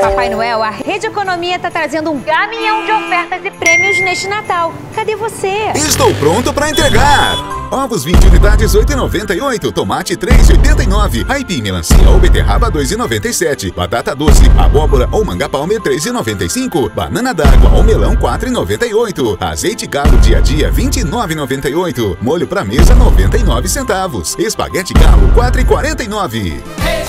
Papai Noel, a Rede Economia tá trazendo um caminhão de ofertas e prêmios neste Natal. Cadê você? Estou pronto para entregar! Ovos 20 unidades 8,98, tomate 3,89, aipim, melancia ou beterraba 2,97, batata doce, abóbora ou manga palmer 3,95, banana d'água ou melão 4,98, azeite galo dia a dia 29,98, molho para mesa 99 centavos, espaguete galo 4,49.